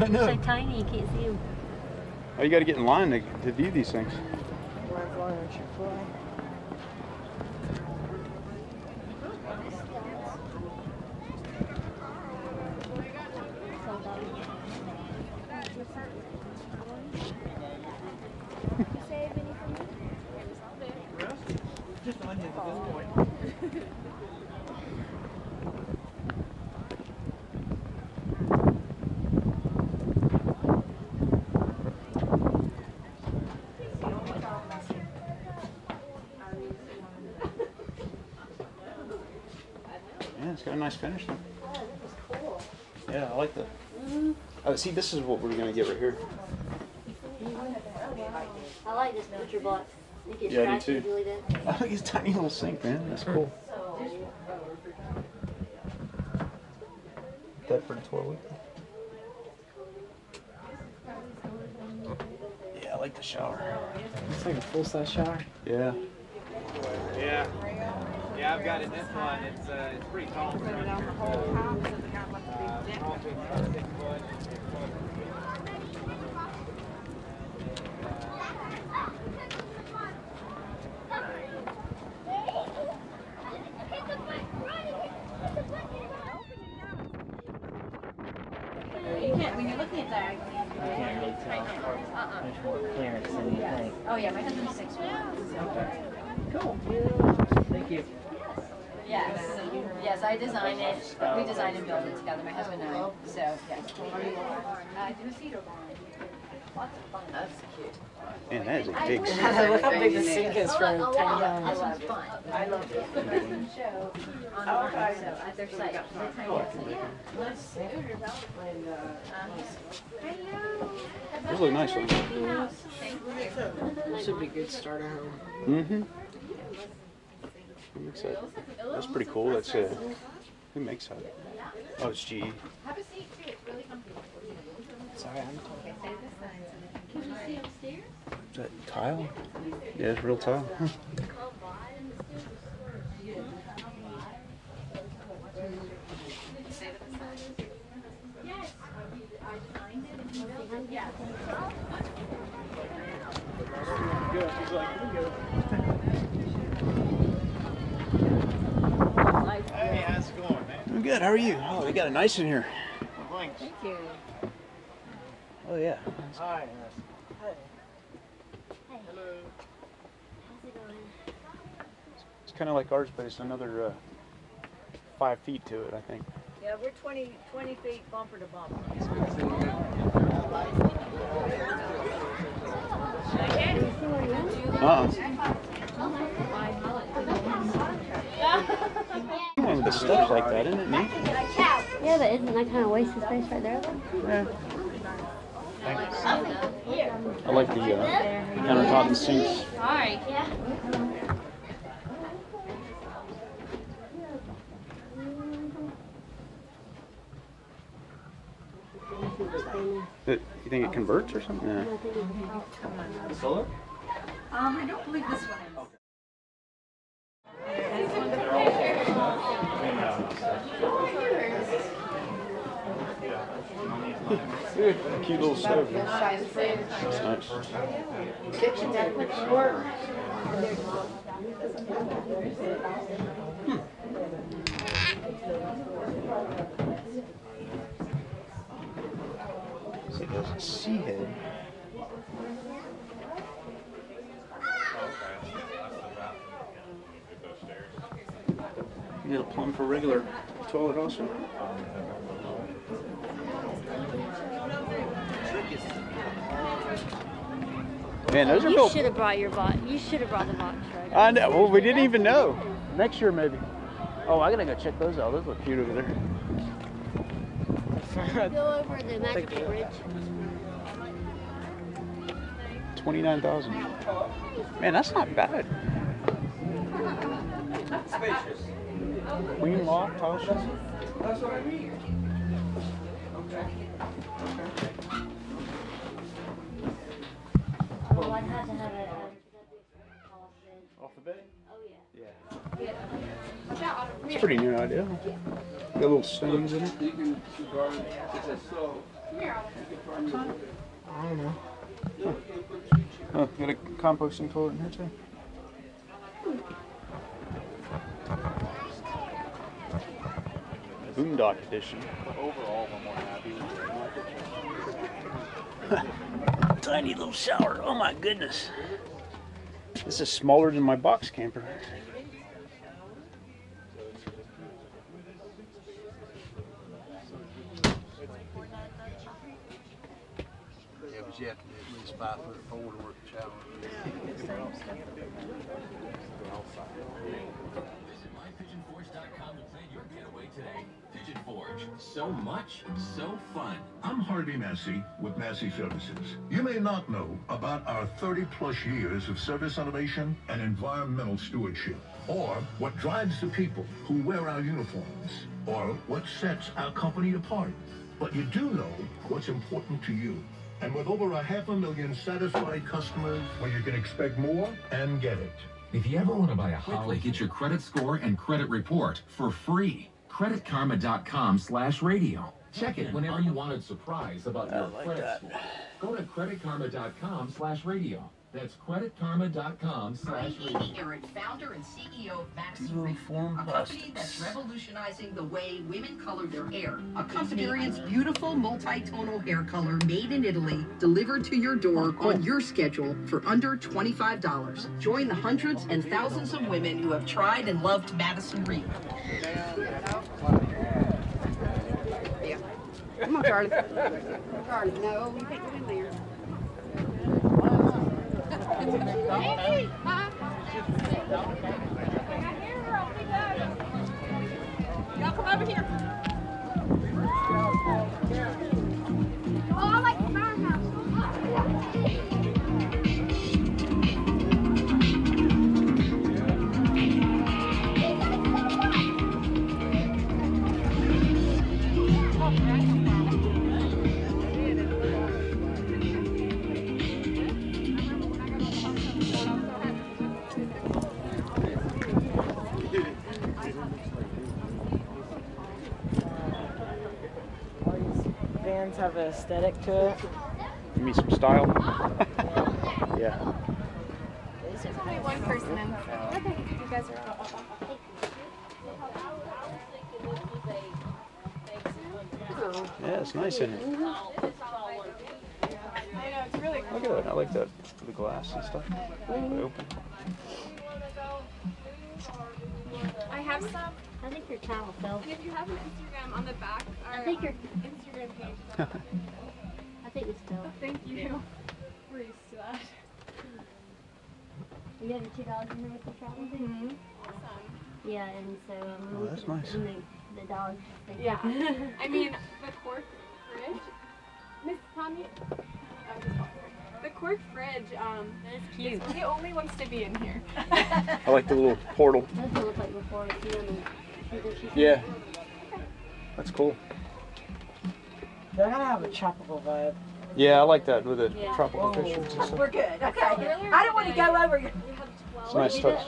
I They're so tiny, you can't see them. Oh, you got to get in line to, to view these things. Just got a nice finish though. Yeah, I like the. Mm-hmm. Oh, see, this is what we're gonna get right here. I like this butcher box. You Yeah, I do too. it really good. I like his tiny little sink, man. That's hmm. cool. That for the toilet. Yeah, I like the shower. It's like a full size shower. Yeah. Yeah. Yeah, I've got it in this one. It's uh, it's pretty tall. Put it on the whole house. Tall, big, about six foot. You can't, when you're looking at diagonally. You can't really tell. Uh-uh. There's more clearance than you think. Oh, yeah, my husband's six one. Cool. Thank you. Yes, yes, I designed it, we designed and built it together, my husband and I, so, yes. Uh, cedar barn. Lots of fun. That's cute. Man, that is a big sink. Look how big the sink is for a Oh, tiny wow, house. This one's fun. I love it. Show on the, so, at their site, the tiny. Those look nice ones. This would be a good starter home. Mm-hmm. Who makes that? That's pretty cool. That's uh, who makes that? Oh, it's GE. Have a seat too, it's really comfortable. Sorry, I'm Okay, say this side, so that can you see upstairs? Is that tile? Yeah, it's real tile. Huh. Yes, I designed it and built it, yeah. Hey, how's it going, man? I'm good. How are you? Oh, we got it nice in here. Thanks. Oh yeah. Hi. It's kind of like ours, but it's another uh, five feet to it, I think. Yeah, we're 20, 20 feet bumper to bumper. Uh-uh. One with the steps like that, isn't it neat? Yeah, but isn't that kind of waste of space right there? Yeah. I like the uh, countertop and sinks. Alright. It- you think it converts or something? Yeah. Solar? Um, I don't believe this one is. Cute little stove. That's nice. It's like a C-Head. You get a plumb for regular toilet also. Man, those are You built. should have brought your box. You should have brought the box right. I know. Well, we didn't even know. Next year, maybe. Oh, I gotta go check those out. Those look cute over there. Go over the magical bridge. Twenty-nine thousand. Man, that's not bad. Spacious. Queen loft tile shelf. That's what I mean. Well, I'd have to have it. Uh, Off the bed? Oh yeah. Yeah. It's a pretty neat idea. Got little stones in it. You can, it's a so I don't know. Oh, got a composting toilet in here too. Oh, Boondock edition. Overall, I'm more happy with Tiny little shower. Oh my goodness. This is smaller than my box camper. Yeah, but you have to be at least five foot four to work So much, so fun. I'm Harvey Massey with Massey Services. You may not know about our 30 plus years of service innovation and environmental stewardship, or what drives the people who wear our uniforms, or what sets our company apart. But you do know what's important to you. And with over a half a million satisfied customers, well, you can expect more and get it. If you ever want to buy a Quickly get your credit score and credit report for free. CreditKarma.com slash radio. Check it whenever you wanted surprise about your like credit that. score. Go to CreditKarma.com slash radio. That's CreditKarma.com slash radio. Aaron, founder and CEO of Madison Little Reed, form a company that's revolutionizing the way women color their hair. A Experience beautiful multi-tonal hair color made in Italy, delivered to your door on oh. your schedule for under $25. Join the hundreds and thousands of women who have tried and loved Madison Reed. Come on, Charlie. Charlie, no, you can't go in there. Y'all come over here. Aesthetic to it. Give me some style. yeah. There's only one person in. Okay, you guys are all. Yeah, it's nice in it. I know, it's really Look at that. I like that. The glass and stuff. Mm-hmm. They open. I have some. I think your towel fell. If you have an Instagram on the back, our I think your Instagram page. I think it's fell. Thank you. We're used to that. You have your two dollars in there with the travel Mm-hmm. thing? Awesome. Yeah, and so um, Oh, that's nice. The, the dollars. they- Yeah. I mean, the cork fridge. Miss Tommy. I just called her. The cork fridge. Um, That's cute. he only wants to be in here. I like the little portal. That's what it looked like before. You the, the, she Yeah. That's cool. They're gonna have a tropical vibe. Yeah, I like that with the Yeah. tropical oh, fishes and stuff. We're good. Okay. I don't want to go over. your- It's a nice touch.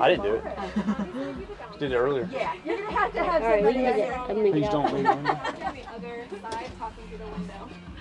I didn't do it. Did it earlier. Yeah, you're gonna have to have All right, somebody me in get. there. I'm gonna Please don't leave.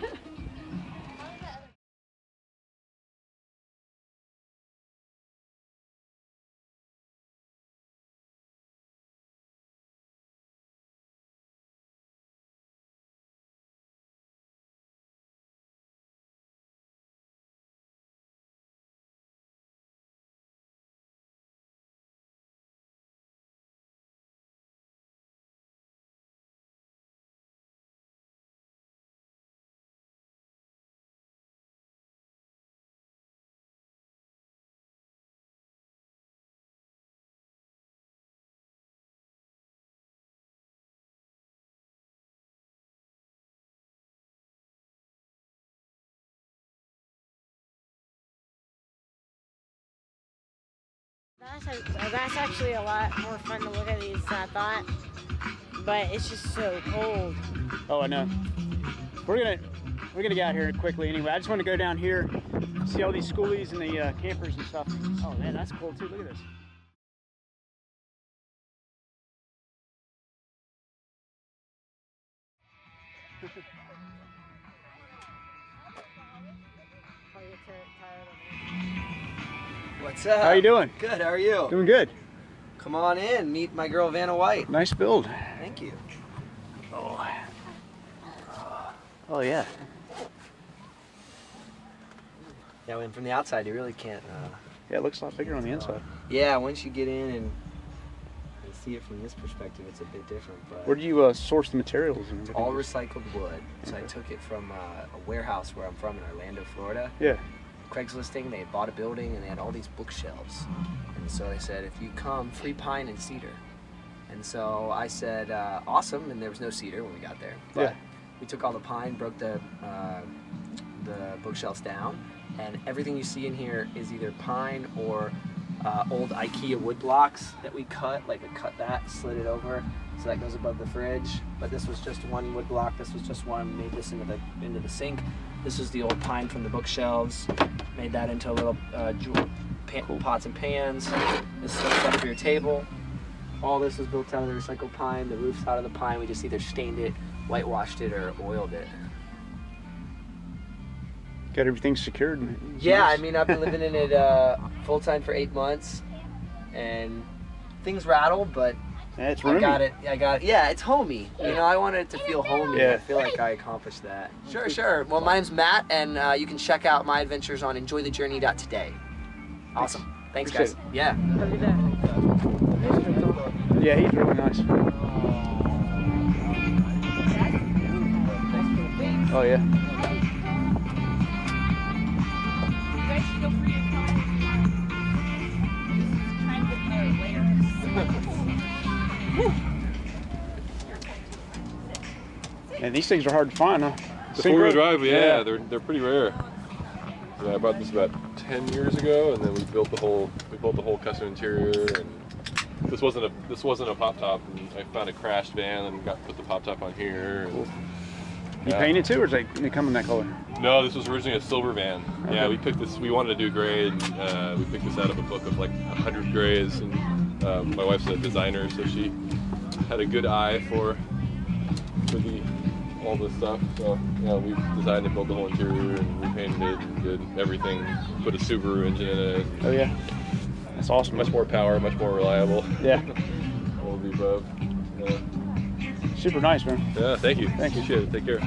That's, that's actually a lot more fun to look at these than I thought. But it's just so cold. Oh, I know. We're gonna we're gonna get out here quickly anyway. I just want to go down here, see all these skoolies and the uh, campers and stuff. Oh man, that's cool too. Look at this. What's up? How you doing? Good. How are you? Doing good. Come on in. Meet my girl Vanna White. Nice build. Thank you. Oh. Oh yeah. Yeah, when from the outside, you really can't. Uh, Yeah, it looks a lot bigger on the inside. yeah, once you get in and, and see it from this perspective, it's a bit different. But Where do you uh, source the materials and it's all recycled wood. So I took it from uh, a warehouse where I'm from in Orlando, Florida. Yeah. Craigslisting, they had bought a building and they had all these bookshelves. And so they said, if you come, free pine and cedar. And so I said, uh, awesome. And there was no cedar when we got there. But Yeah. we took all the pine, broke the, uh, the bookshelves down, and everything you see in here is either pine or uh, old IKEA wood blocks that we cut. Like we cut that, slid it over, so that goes above the fridge. But this was just one wood block. This was just one. Made this into the into the sink. This was the old pine from the bookshelves. Made that into little uh, jewel pan- pots and pans. This is stuff for your table. All this was built out of the recycled pine. The roof's out of the pine. We just either stained it, whitewashed it, or oiled it. Got everything secured. Yeah, I mean, I've been living in it uh, full time for eight months, and things rattle, but Yeah, it's I got it. I got it. Yeah, it's homey. You know, I wanted it to feel homey. Yeah. I feel like I accomplished that. Sure, sure. Well, my name's Matt, and uh, you can check out my adventures on enjoythejourney.today. Awesome. Thanks, guys. Appreciate Yeah. Yeah, he's really nice. Oh yeah. And these things are hard to find, huh? The four-wheel drive, yeah, they're they're pretty rare. Yeah, I bought this about ten years ago, and then we built the whole we built the whole custom interior. And this wasn't a this wasn't a pop top, and I found a crashed van and got put the pop top on here. And, You yeah. painted too, or is they, they come in that color? No, this was originally a silver van. Yeah, we picked this. We wanted to do gray, and uh, we picked this out of a book of like hundred grays. And um, my wife's a designer, so she had a good eye for for the all this stuff. So yeah, we designed and built the whole interior and repainted it and did everything. Put a Subaru engine in it. Oh yeah, that's awesome. Much more power, much more reliable. Yeah. all of the above. Yeah. Super nice, man. Yeah, thank you. Thank you. Appreciate it. Take care.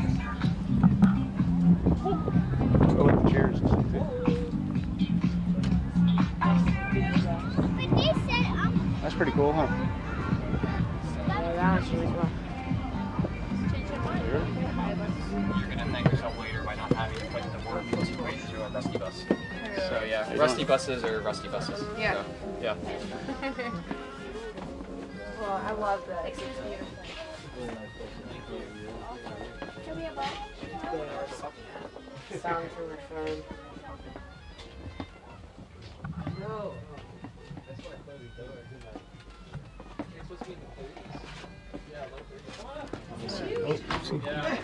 Oh, cheers. That's pretty cool, huh? You're gonna thank yourself later by not having to put the word music right through a rusty bus. So yeah, rusty buses are rusty buses. Yeah. So, yeah. well, I love this. Sound from my phone. No. The compost again.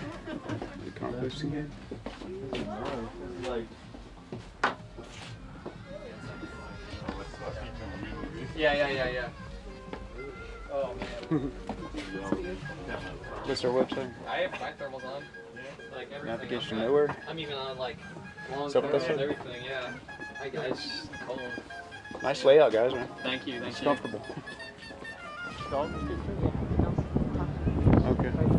Yeah, yeah, yeah, yeah. Oh man. That's our website. I have my thermals on. Like everything. Navigation I've got- nowhere? I'm even on like long Is that thermals, said? everything. Yeah. I guys cold. Nice layout, guys, man. Thank you, thank it's you. comfortable. Okay.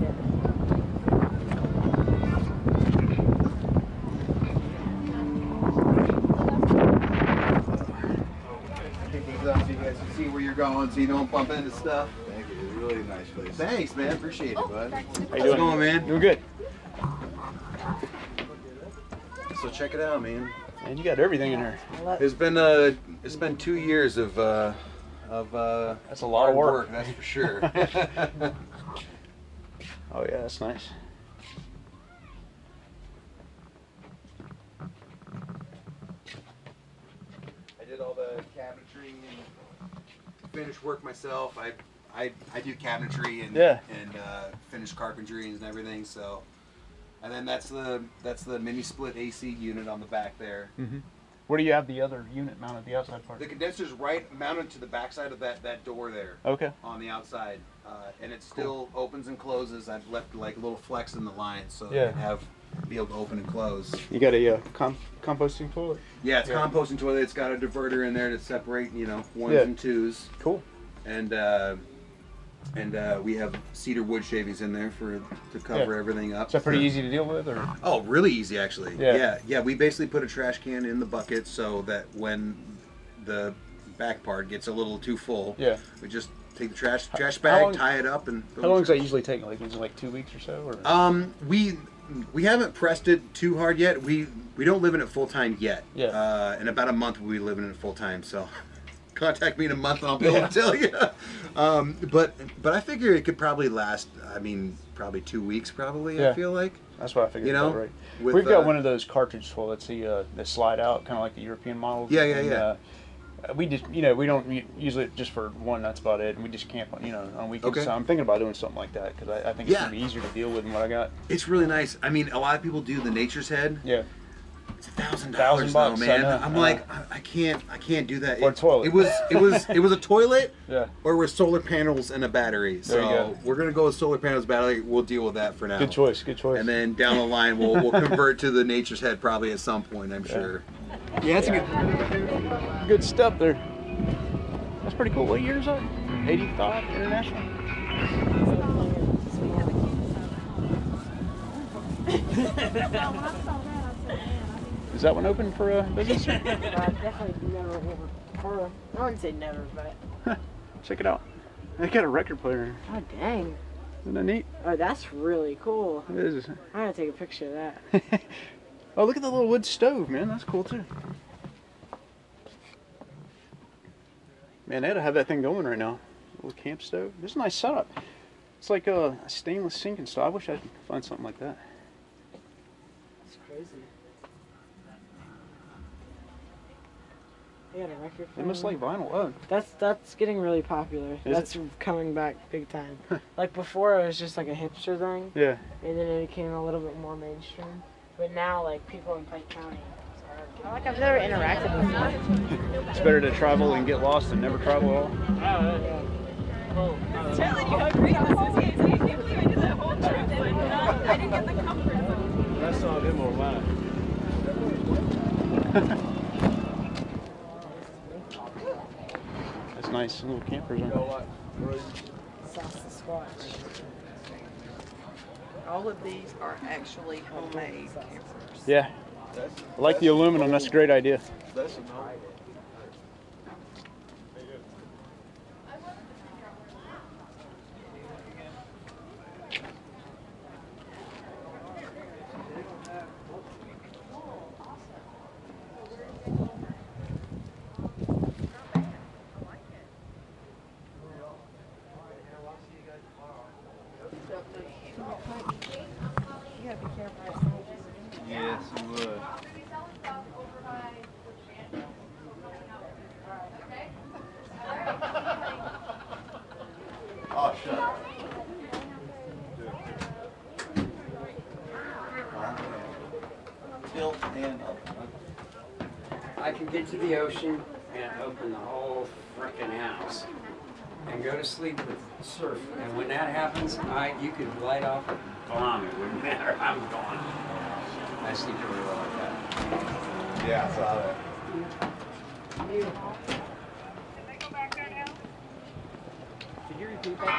You're going so you don't bump into stuff. Thank you. It's really a nice place. Thanks, man. Appreciate it, bud. How you How's doing? it going, man? Doing good. So check it out, man. And you got everything in here. It's been uh, it's been two years of uh, of uh, That's a lot of hard work. That's for sure. Oh yeah, that's nice. I did all the cabinetry and finished work myself. I I, I do cabinetry and Yeah. and uh, finished carpentry and everything. So, and then that's the that's the mini split AC unit on the back there. Mm-hmm. Where do you have the other unit mounted, the outside part? The condenser's right mounted to the backside of that, that door there. Okay. On the outside, uh, and it still opens and closes. I've left like a little flex in the line, so Yeah. I have be able to open and close. You got a uh, com- composting toilet? Yeah, it's Yeah. composting toilet. It's got a diverter in there to separate, you know, ones Yeah. and twos. Cool. And uh, and uh, we have cedar wood shavings in there for to cover Yeah. everything up. Is that pretty easy to deal with, or? Oh, really easy actually. Yeah. yeah, yeah. We basically put a trash can in the bucket so that when the back part gets a little too full, Yeah. we just take the trash trash bag, long- tie it up, and. How long does that usually take? Like, is it like two weeks or so? Or? Um, we we haven't pressed it too hard yet. We we don't live in it full time yet. Yeah. Uh, in about a month we'll be living in it full time. So contact me in a month and I'll be able Yeah. to tell you. Um, but but I figure it could probably last. I mean, probably two weeks. Probably Yeah. I feel like. That's what I figured. You know, right. with, We've got uh, one of those cartridge toilets. The uh, that slide out, kind of like the European models. Yeah, yeah, and, yeah. Uh, we just, you know, we don't use it just for one. That's about it. And we just camp, on, you know, on weekends. Okay. So I'm thinking about doing something like that because I, I think it's Yeah. gonna be easier to deal with than what I got. It's really nice. I mean, a lot of people do the Nature's Head. Yeah. It's a thousand Thousand dollars though, bucks, I man. know, I'm I like. I, I can't, I can't do that. Or It- toilet. It was, it was, it was a toilet. Yeah. Or with solar panels and a battery. So There you go. we're gonna go with solar panels, battery. We'll deal with that for now. Good choice. Good choice. And then down the line, we'll we'll convert to the Nature's Head probably at some point. I'm sure. Yeah, that's a good, good stuff there. That's pretty cool. What year is that? 85 international. Is that one open for uh, business? I've definitely never, or I wouldn't say never, but Check it out. They got a record player. oh dang, Isn't that neat? oh that's really cool. It is. I'm gonna take a picture of that. Oh, look at the little wood stove, man. That's cool too. Man, they ought to have that thing going right now. A little camp stove. This is a nice setup. It's like a stainless sink and stuff. I wish I could find something like that. That's crazy. They got a record. They must like vinyl. Oh, That's that's getting really popular. Is that's coming back big time. like before, it was just like a hipster thing. Yeah. And then it became a little bit more mainstream. But now, like people in Pike County. are- Like I've never interacted with that. it's better to travel and get lost than never travel at all. Telling you how great this is. He, he can't believe I did that whole trip and I didn't get the comfort zone. That's all them or That's nice. Little campers. Are. South Sasquatch. All of these are actually homemade campers. Yeah. I like the aluminum. That's a great idea. That's a no. Yes, you would. Oh, shut up. Tilt and up. I can get to the ocean and open the whole frickin' house and go to sleep with surf. And when that happens, I you could light off a bomb. It wouldn't matter. I'm gone. I sleep really well like that. Yeah, I saw that. Could you repeat that,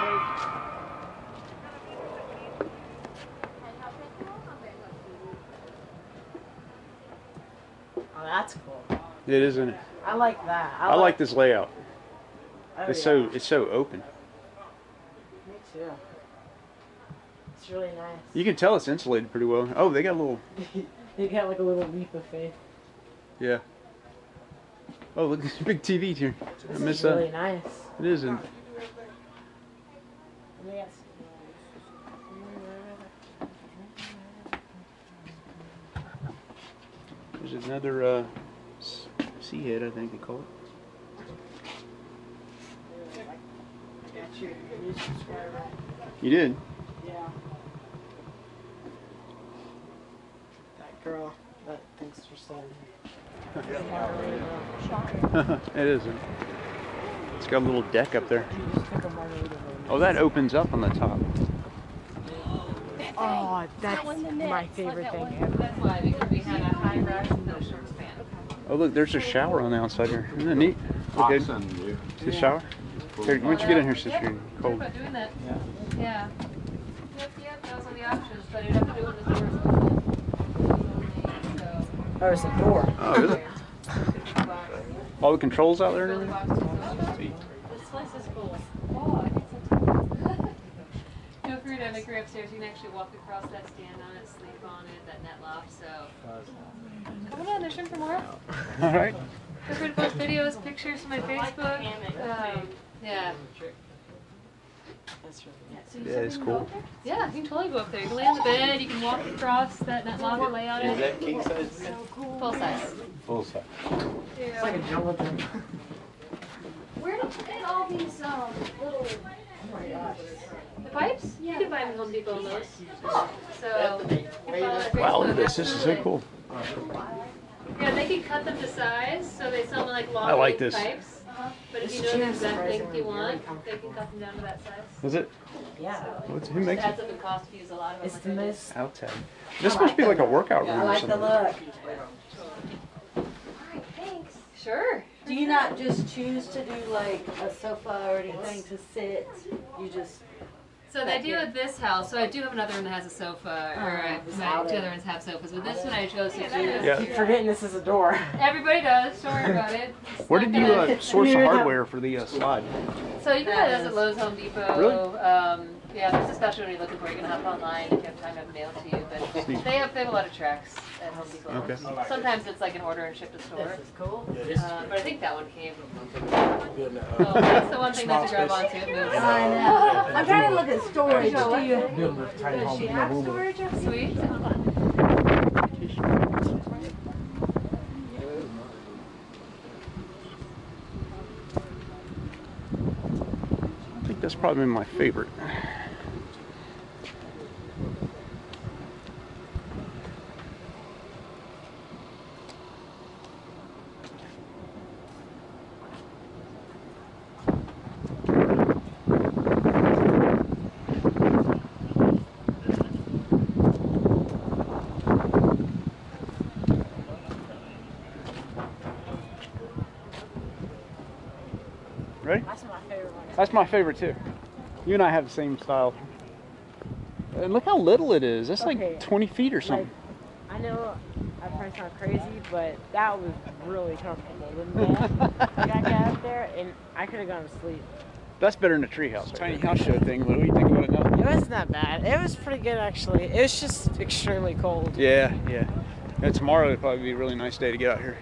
please? Oh, that's cool. It is, isn't it? I like that. I, I like this layout. Oh, It's yeah. so it's so open. Me too. It's really nice. You can tell it's insulated pretty well. Oh, they got a little they got like a little leap of faith. yeah. Oh, look, there's a big TV here. I This miss is that. really nice. It is, and And they there's another uh, C-Head, I think they call it. got your new subscriber. You did. Yeah. That girl that thinks we're selling. it is. isn't it? It's got a little deck up there. Just took a margarita. Oh, that opens up on the top. Oh, that's my favorite thing ever. Oh look, there's a shower on the outside here. Isn't that neat? Okay. See the shower? Here, why don't you get in here, sister? You're cold. About doing that. Yeah. Yep, yep, that was on the options, but you'd have to do it when the doors Oh, it's a door. Oh, is it? All the controls out there and everything? This place is cool. Oh, I need some Feel free to make your upstairs. You can actually walk across that, stand on it, sleep on it, that net loft. So come on, there's room for more. All right. Feel free to post videos, pictures to my Facebook. Um, yeah. Yeah, it's cool. Yeah, you can totally go up there. You can lay on the bed. You can walk across that net loft and lay on it. Is that king size? So cool. Full size. Full size. It's like a jungle gym. Where do you get all these um little? Oh my gosh. The pipes? Yeah. You can buy them at Home Depot and those. So. you follow that Wow, look Facebook at this. This is so cool. Yeah, they can cut them to size, so they sell them like long I like this. pipes. Uh-huh. But if you know the exact length you want, they can cut them down to that size. Is it? Yeah. What's, who makes Adds it? up in cost to use a lot of them. It's like the I did. most. Outtag. This must be like a workout room I or like the something. look. Thanks. Sure. Do you not just choose to do like a sofa or anything to sit? You just. So the idea with this house, so I do have another one that has a sofa, or Oh, uh, my two other ones have sofas, but this one I chose to do. Yeah. Keep forgetting this is a door. Everybody does, don't worry about it. It's Where not did you gonna- uh, source the hardware for the uh, slide? So you can buy those at Lowe's, Home Depot. Really? Um, yeah, there's especially when you're looking for, it, you can hop online if you have time to have it mailed to you. But Sweet. they have they have a lot of tracks at Home Depot. Okay. Sometimes it's like an order and ship to store. This is cool. Uh, but I think that one came. Oh, that's the one thing not to grab onto. It moves. I know. I'm trying to look at storage. Do you? Does she have boo-boo. storage Sweet. I think that's probably my favorite. Ready? That's my favorite one. That's my favorite too. You and I have the same style. And look how little it is. That's Okay. like 20 feet or Like, something. I know I probably sound crazy, but that was really comfortable. The nap I got out there, and I could have gone to sleep. That's better than a treehouse. Tiny house show thing. What do you think about it now? It wasn't that bad. It was pretty good actually. It was just extremely cold. Yeah, yeah. And tomorrow would probably be a really nice day to get out here.